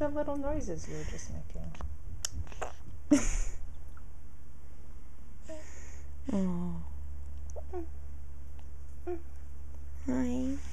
the little noises you were just making. oh. Mm. Mm. Hi.